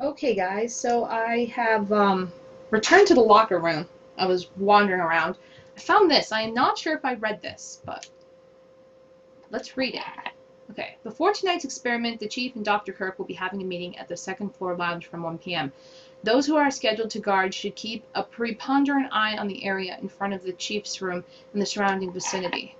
Okay, guys, so I have um, returned to the locker room. I was wandering around. I found this. I am not sure if I read this, but let's read it. Okay, before tonight's experiment, the Chief and Dr. Kirk will be having a meeting at the second floor lounge from 1 p.m. Those who are scheduled to guard should keep a preponderant eye on the area in front of the Chief's room and the surrounding vicinity.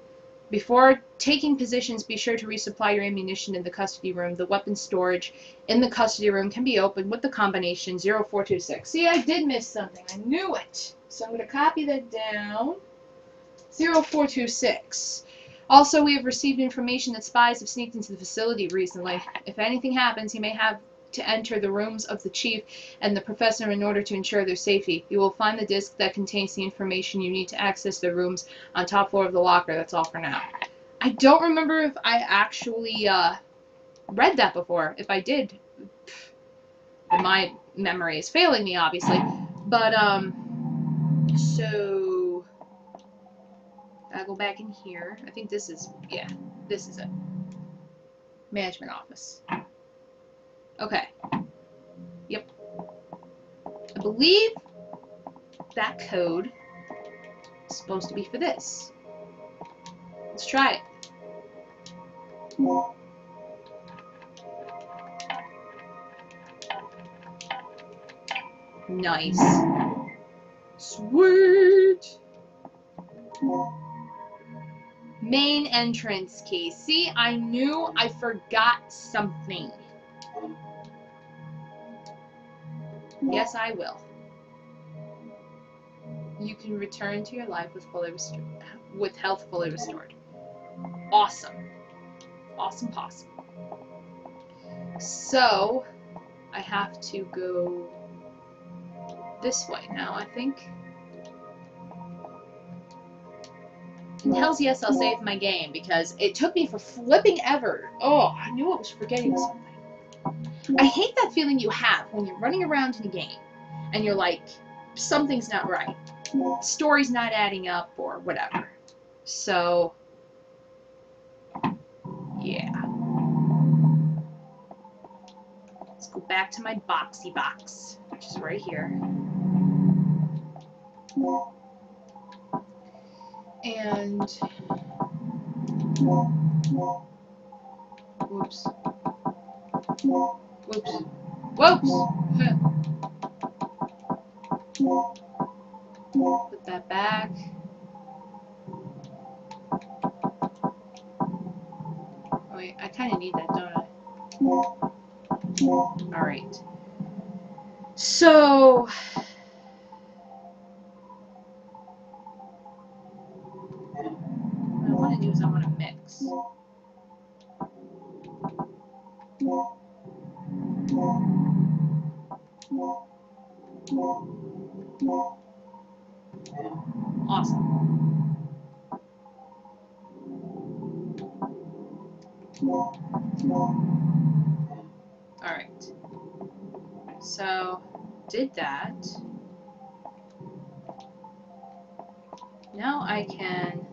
Before taking positions, be sure to resupply your ammunition in the custody room. The weapon storage in the custody room can be opened with the combination 0426. See, I did miss something. I knew it. So I'm going to copy that down. 0426. Also, we have received information that spies have sneaked into the facility recently. If anything happens, you may have to enter the rooms of the chief and the professor in order to ensure their safety. You will find the disk that contains the information you need to access the rooms on top floor of the locker. That's all for now. I don't remember if I actually uh, read that before. If I did, my memory is failing me, obviously. But, um, so, I go back in here. I think this is, yeah, this is it. Management office. Okay. Yep. I believe that code is supposed to be for this. Let's try it. Nice. Sweet! Main entrance key. See, I knew I forgot something. Yes, I will. You can return to your life with fully restored, with health fully restored. Awesome. Awesome possum. So, I have to go this way now, I think. And hells yes, I'll save my game because it took me for flipping ever. Oh, I knew I was forgetting something. I hate that feeling you have when you're running around in a game and you're like, something's not right. Story's not adding up or whatever. So, yeah. Let's go back to my boxy box, which is right here. And, whoops. Whoops. Whoops! Put that back. Oh, wait, I kind of need that, don't I? Alright. So... Awesome. Alright. So, did that. Now I can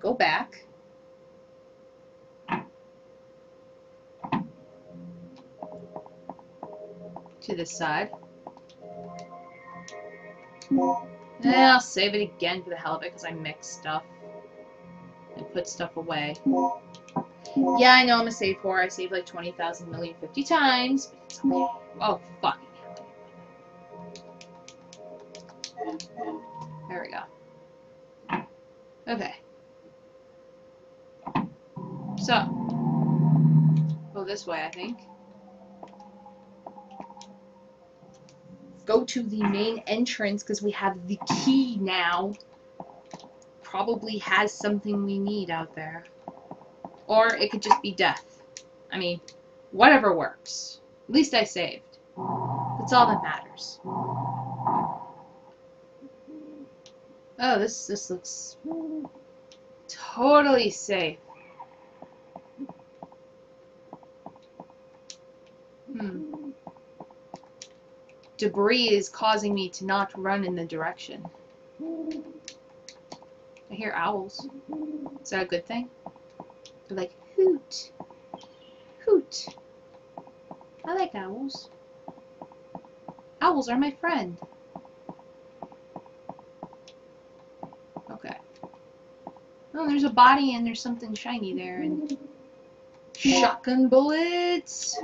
go back. To this side. And I'll save it again for the hell of it because I mix stuff and put stuff away. Yeah, I know I'm a save whore. I saved like 20,000 million 50 times, but it's okay. Oh, fuck. There we go. Okay. So, go this way, I think. Go to the main entrance because we have the key now. Probably has something we need out there. Or it could just be death. I mean, whatever works. At least I saved. That's all that matters. Oh, this this looks totally safe. Hmm debris is causing me to not run in the direction. I hear owls. Is that a good thing? They're like, hoot. Hoot. I like owls. Owls are my friend. Okay. Oh, there's a body and there's something shiny there and shotgun bullets.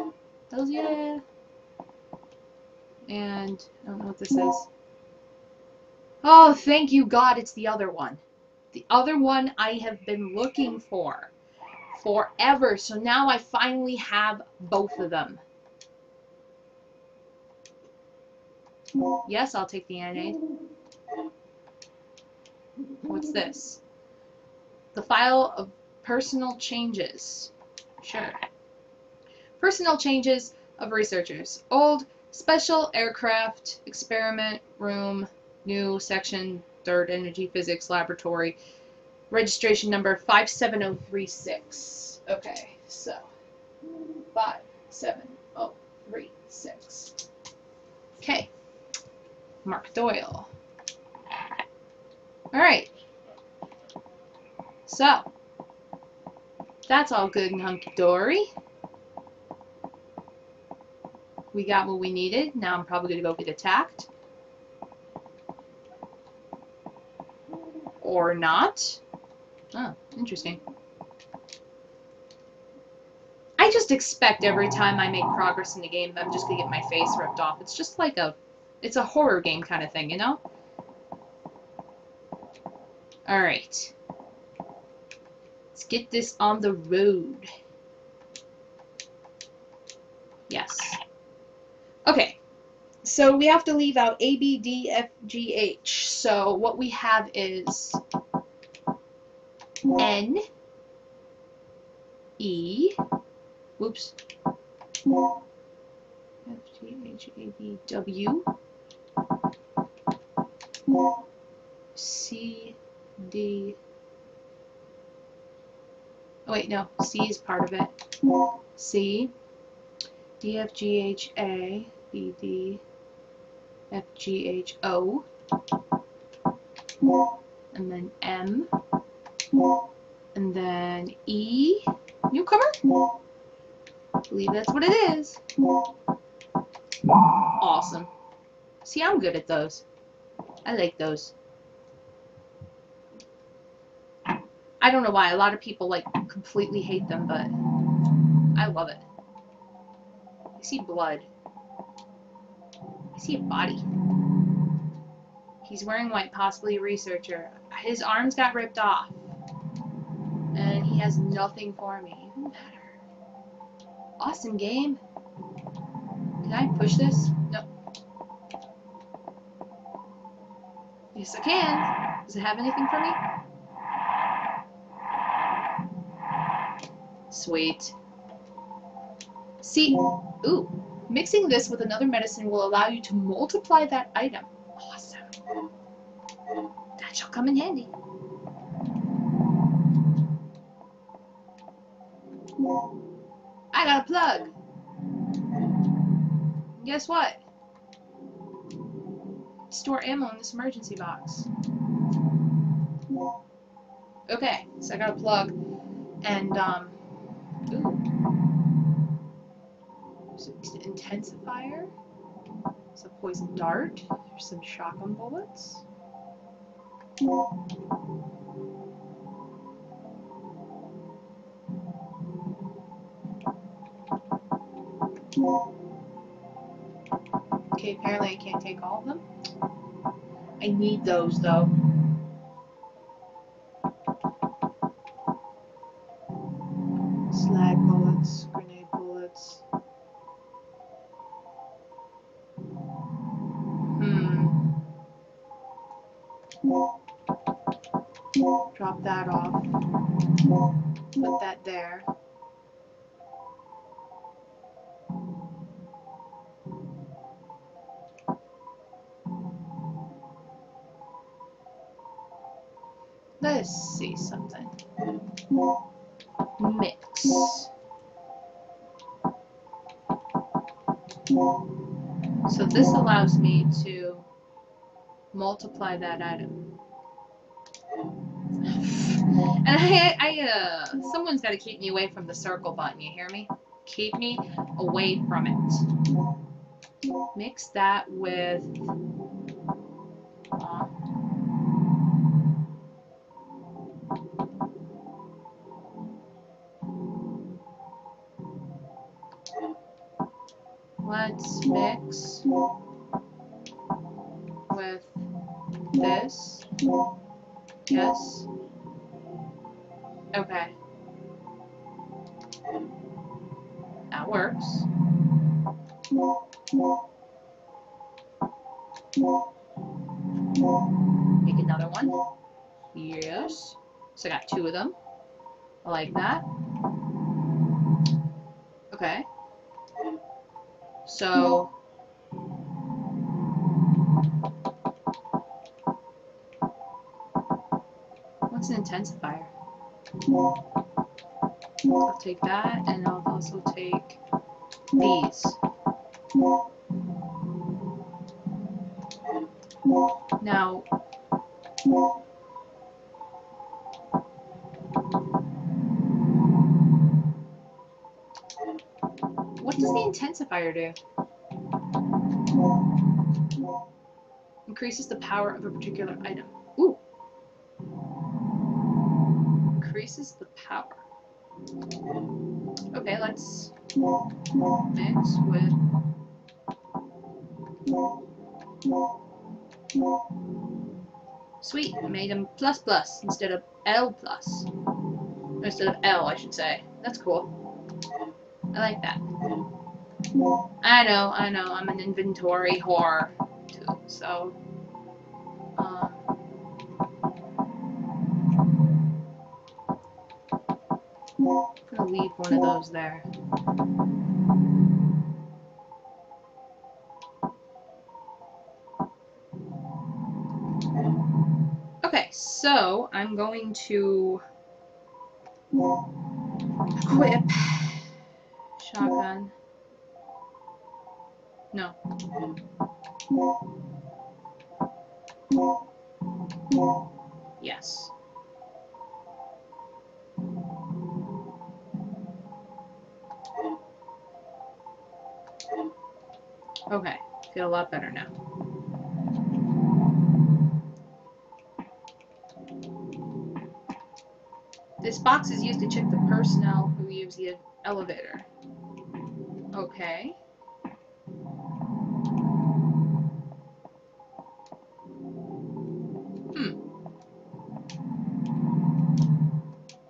Hells yeah. And I don't know what this is. Oh, thank you God, it's the other one. The other one I have been looking for forever. So now I finally have both of them. Yes, I'll take the anode. What's this? The file of personal changes. Sure. Personnel changes of researchers. Old special aircraft experiment room new section third energy physics laboratory. Registration number 57036 okay so 57036 okay Mark Doyle. All right. So that's all good and hunky-dory we got what we needed. Now I'm probably going to go get attacked. Or not. Oh, interesting. I just expect every time I make progress in the game, I'm just going to get my face ripped off. It's just like a, it's a horror game kind of thing, you know? Alright. Let's get this on the road. Yes. Okay, so we have to leave out A, B, D, F, G, H. So what we have is N, E, whoops, F, G, H, A, B, W, C, D, oh wait, no, C is part of it, C, D, F, G, H, A, B, D, F, G, H, O, and then M, and then E, newcomer? I believe that's what it is. Awesome. See, I'm good at those. I like those. I don't know why. A lot of people, like, completely hate them, but I love it. I see blood. I see a body. He's wearing white, possibly a researcher. His arms got ripped off. And he has nothing for me. Awesome game. Can I push this? No. Yes, I can. Does it have anything for me? Sweet. See, ooh, mixing this with another medicine will allow you to multiply that item. Awesome. That shall come in handy. I got a plug. guess what? Store ammo in this emergency box. Okay, so I got a plug. And, um, ooh. There's an intensifier. There's a poison dart. There's some shotgun bullets. Okay, apparently I can't take all of them. I need those though. Put that there. Let's see something. Mix. So this allows me to multiply that item. I, I, uh, someone's got to keep me away from the circle button, you hear me? Keep me away from it. mix that with. Aw. Let's mix with this. Yes. Okay. That works. Make another one. Yes. So I got two of them. I like that. Okay. So what's an intensifier? I'll take that and I'll also take these. Now, what does the intensifier do? Increases the power of a particular item. Increases the power. Okay, let's mix with Sweet, I made them plus plus instead of L plus. Instead of L, I should say. That's cool. I like that. I know, I know, I'm an inventory whore, too, so... I'm gonna leave one of those there. Okay, so I'm going to equip shotgun. No. Yes. Okay, feel a lot better now. This box is used to check the personnel who use the elevator. Okay. Hmm.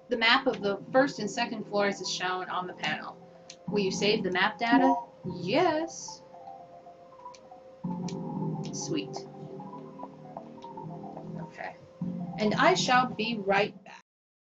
The map of the first and second floors is shown on the panel. Will you save the map data? Yes. Sweet. Okay. And I shall be right.